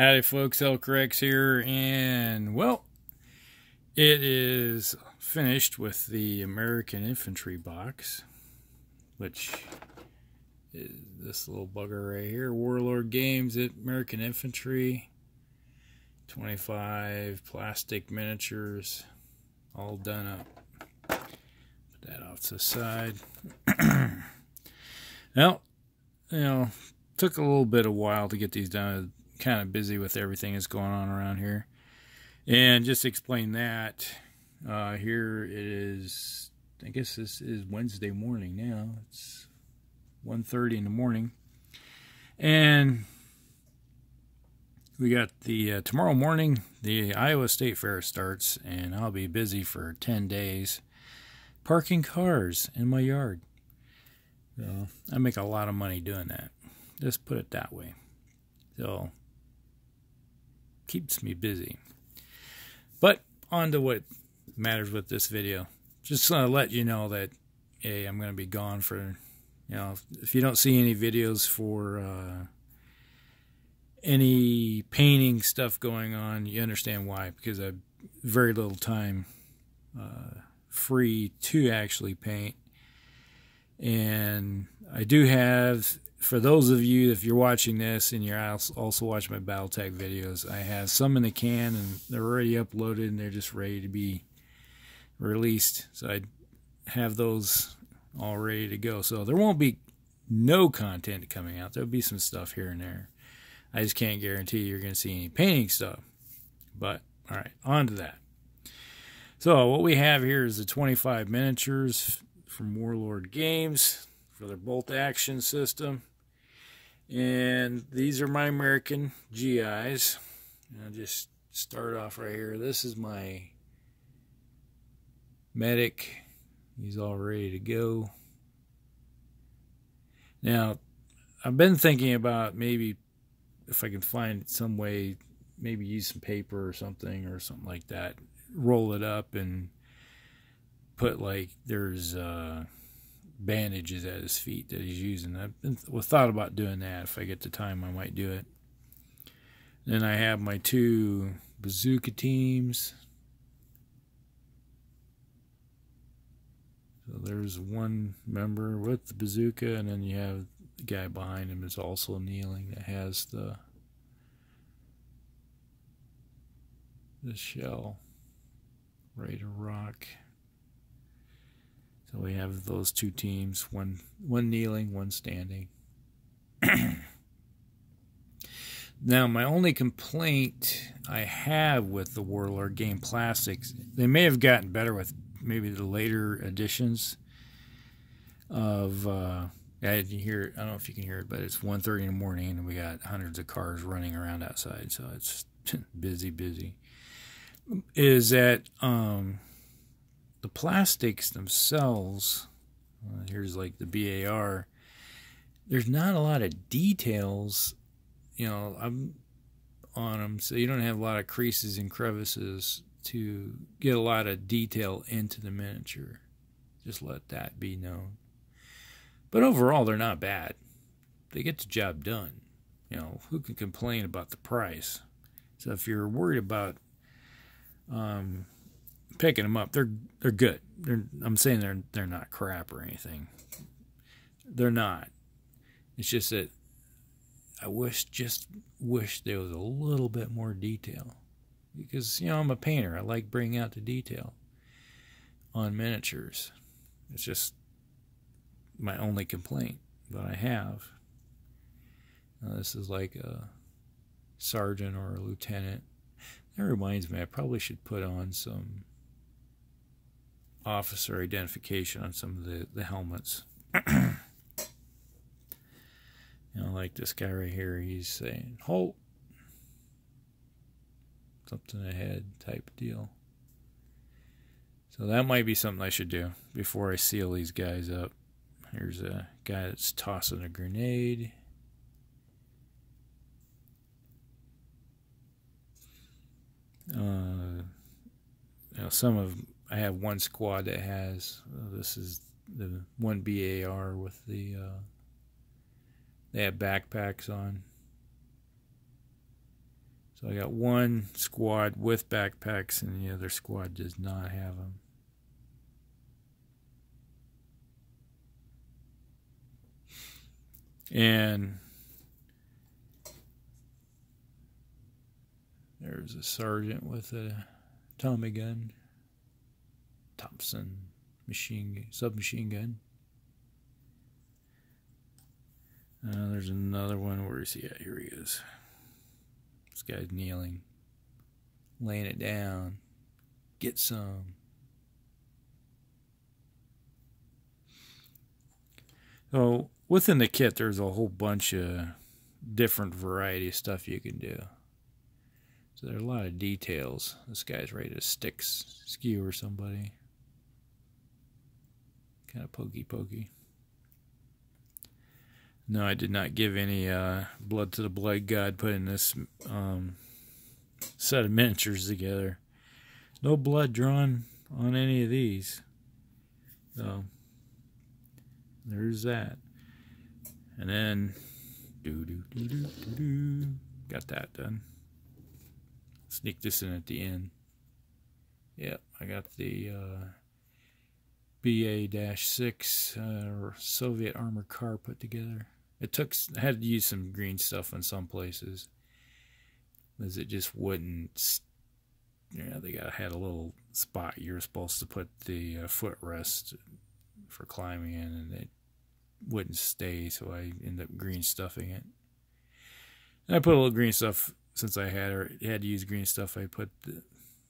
Howdy, folks. Elk here, and well, it is finished with the American Infantry box, which is this little bugger right here Warlord Games at American Infantry. 25 plastic miniatures, all done up. Put that off to the side. well, you know, took a little bit of while to get these done. Kind of busy with everything that's going on around here. And just explain that, uh, here it is, I guess this is Wednesday morning now. It's 1.30 in the morning. And we got the uh, tomorrow morning, the Iowa State Fair starts, and I'll be busy for 10 days parking cars in my yard. So I make a lot of money doing that. Just put it that way. So keeps me busy. But on to what matters with this video. Just to let you know that hey, I'm going to be gone for you know if you don't see any videos for uh, any painting stuff going on, you understand why because I have very little time uh, free to actually paint. And I do have for those of you, if you're watching this and you're also watching my Battletech videos, I have some in the can and they're already uploaded and they're just ready to be released. So I have those all ready to go. So there won't be no content coming out. There'll be some stuff here and there. I just can't guarantee you're going to see any painting stuff. But, all right, on to that. So what we have here is the 25 miniatures from Warlord Games for their bolt action system. And these are my American GIs. I'll just start off right here. This is my medic. He's all ready to go. Now, I've been thinking about maybe if I can find some way, maybe use some paper or something or something like that. Roll it up and put like there's uh bandages at his feet that he's using. I've been, well, thought about doing that. If I get the time, I might do it. Then I have my two bazooka teams. So there's one member with the bazooka, and then you have the guy behind him is also kneeling that has the the shell ready to rock. So we have those two teams, one one kneeling, one standing. now, my only complaint I have with the Warlord game plastics, they may have gotten better with maybe the later editions of uh I didn't hear I don't know if you can hear it, but it's 1.30 in the morning and we got hundreds of cars running around outside, so it's busy, busy. Is that um the plastics themselves, here's like the BAR, there's not a lot of details, you know, I'm on them, so you don't have a lot of creases and crevices to get a lot of detail into the miniature. Just let that be known. But overall, they're not bad. They get the job done. You know, who can complain about the price? So if you're worried about um, picking them up. They're they're good. They're, I'm saying they're they're not crap or anything. They're not. It's just that I wish just wish there was a little bit more detail because you know I'm a painter. I like bringing out the detail on miniatures. It's just my only complaint that I have. Now, this is like a sergeant or a lieutenant. That reminds me, I probably should put on some officer identification on some of the, the helmets. you know, like this guy right here, he's saying, halt. Something ahead type deal. So that might be something I should do before I seal these guys up. Here's a guy that's tossing a grenade. Uh, you know, some of I have one squad that has uh, this is the one BAR with the uh, they have backpacks on. So I got one squad with backpacks, and the other squad does not have them. And there's a sergeant with a Tommy gun, Thompson machine submachine gun. Uh, there's another one. Where is he at? Here he is. This guy's kneeling, laying it down. Get some. So within the kit, there's a whole bunch of different variety of stuff you can do. So there are a lot of details. This guy's ready to stick skewer somebody. Kind of pokey pokey. No, I did not give any uh, blood to the blood god putting this um, set of miniatures together. No blood drawn on any of these. So there's that. And then do do do do do do got that done. Sneak this in at the end. Yep, I got the uh, BA-6 uh, Soviet armored car put together. It took had to use some green stuff in some places, because it just wouldn't. You know, they got had a little spot you're supposed to put the uh, footrest for climbing in, and it wouldn't stay, so I ended up green stuffing it. And I put a little green stuff since I had or had to use green stuff. I put the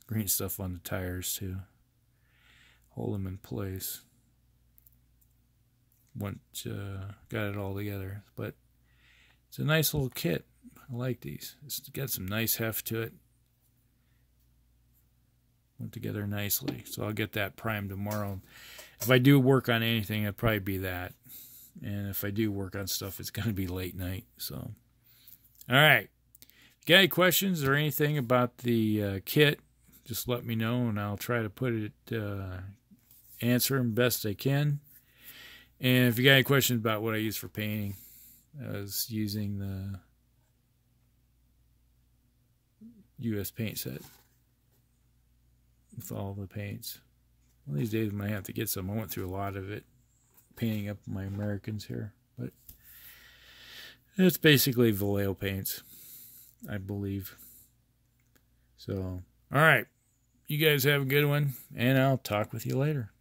green stuff on the tires to hold them in place went uh, got it all together. But it's a nice little kit. I like these. It's got some nice heft to it. Went together nicely. So I'll get that primed tomorrow. If I do work on anything, it'll probably be that. And if I do work on stuff, it's going to be late night. So, all right. Got any questions or anything about the uh, kit, just let me know and I'll try to put it, uh, answer them best I can. And if you got any questions about what I use for painting, I was using the US paint set with all the paints. One of these days I might have to get some. I went through a lot of it painting up my Americans here. But it's basically Vallejo paints, I believe. So, all right. You guys have a good one, and I'll talk with you later.